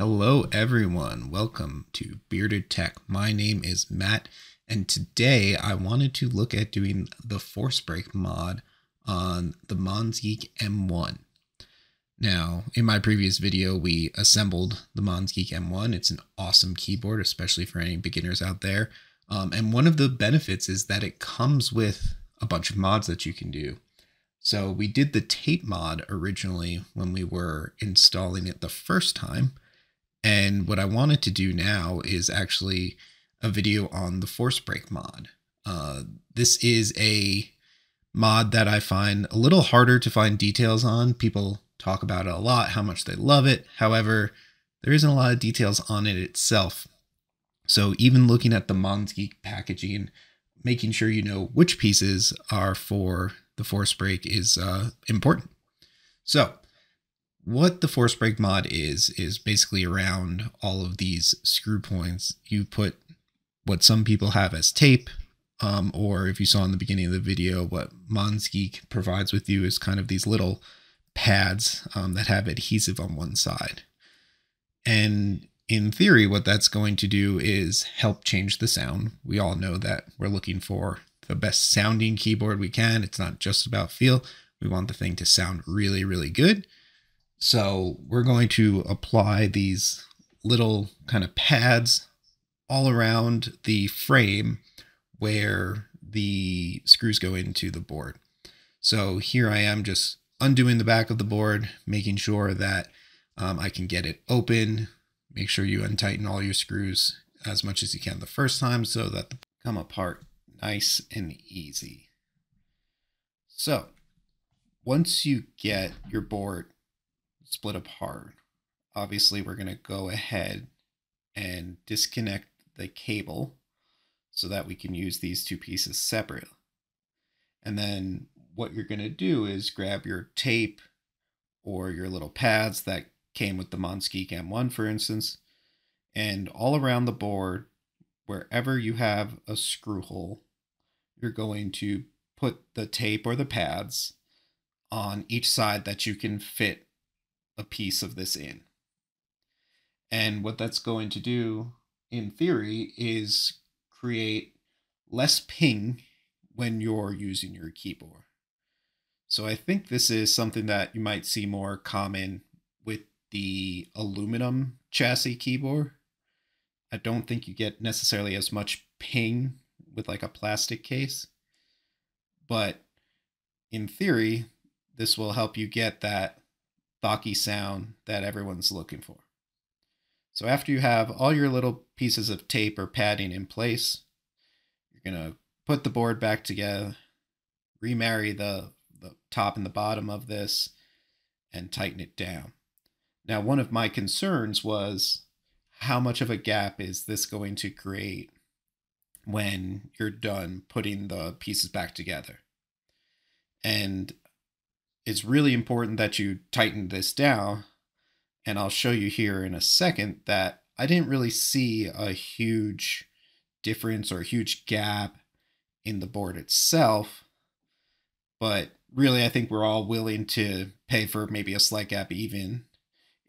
Hello, everyone. Welcome to Bearded Tech. My name is Matt, and today I wanted to look at doing the Force Break mod on the Monsgeek M1. Now, in my previous video, we assembled the Monsgeek M1. It's an awesome keyboard, especially for any beginners out there. Um, and one of the benefits is that it comes with a bunch of mods that you can do. So we did the tape mod originally when we were installing it the first time. And what I wanted to do now is actually a video on the force break mod. Uh, this is a mod that I find a little harder to find details on. People talk about it a lot, how much they love it. However, there isn't a lot of details on it itself. So even looking at the Monsgeek packaging, making sure you know which pieces are for the force break is uh, important. So what the force break mod is, is basically around all of these screw points. You put what some people have as tape, um, or if you saw in the beginning of the video, what Monsgeek provides with you is kind of these little pads um, that have adhesive on one side. And in theory, what that's going to do is help change the sound. We all know that we're looking for the best sounding keyboard we can. It's not just about feel. We want the thing to sound really, really good. So we're going to apply these little kind of pads all around the frame where the screws go into the board. So here I am just undoing the back of the board, making sure that um, I can get it open. Make sure you untighten all your screws as much as you can the first time so that they come apart nice and easy. So once you get your board split apart, obviously we're going to go ahead and disconnect the cable so that we can use these two pieces separately. And then what you're going to do is grab your tape or your little pads that came with the Monsgeek M1, for instance, and all around the board, wherever you have a screw hole, you're going to put the tape or the pads on each side that you can fit a piece of this in. And what that's going to do, in theory, is create less ping when you're using your keyboard. So I think this is something that you might see more common with the aluminum chassis keyboard. I don't think you get necessarily as much ping with like a plastic case. But in theory, this will help you get that thocky sound that everyone's looking for. So after you have all your little pieces of tape or padding in place, you're going to put the board back together, remarry the the top and the bottom of this and tighten it down. Now, one of my concerns was how much of a gap is this going to create when you're done putting the pieces back together? And it's really important that you tighten this down. And I'll show you here in a second that I didn't really see a huge difference or a huge gap in the board itself. But really, I think we're all willing to pay for maybe a slight gap even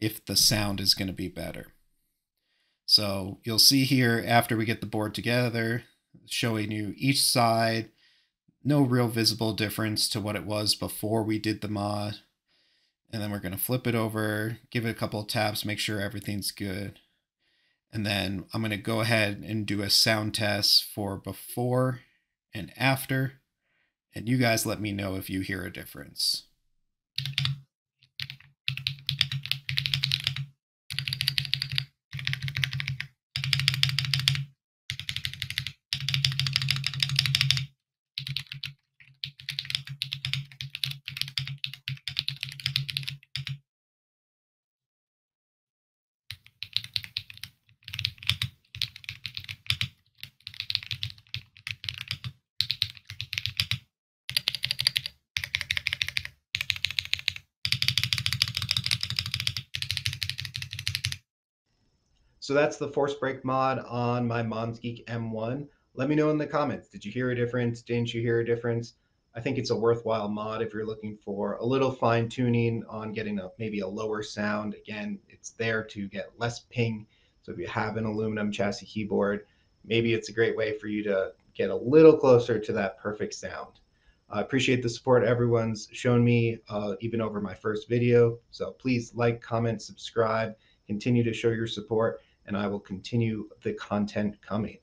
if the sound is going to be better. So you'll see here after we get the board together, showing you each side, no real visible difference to what it was before we did the mod. And then we're going to flip it over, give it a couple of taps, make sure everything's good. And then I'm going to go ahead and do a sound test for before and after and you guys let me know if you hear a difference. So that's the force break mod on my Monsgeek M1. Let me know in the comments. Did you hear a difference? Didn't you hear a difference? I think it's a worthwhile mod if you're looking for a little fine tuning on getting a maybe a lower sound. Again, it's there to get less ping. So if you have an aluminum chassis keyboard, maybe it's a great way for you to get a little closer to that perfect sound. I appreciate the support everyone's shown me uh, even over my first video. So please like, comment, subscribe, continue to show your support, and I will continue the content coming.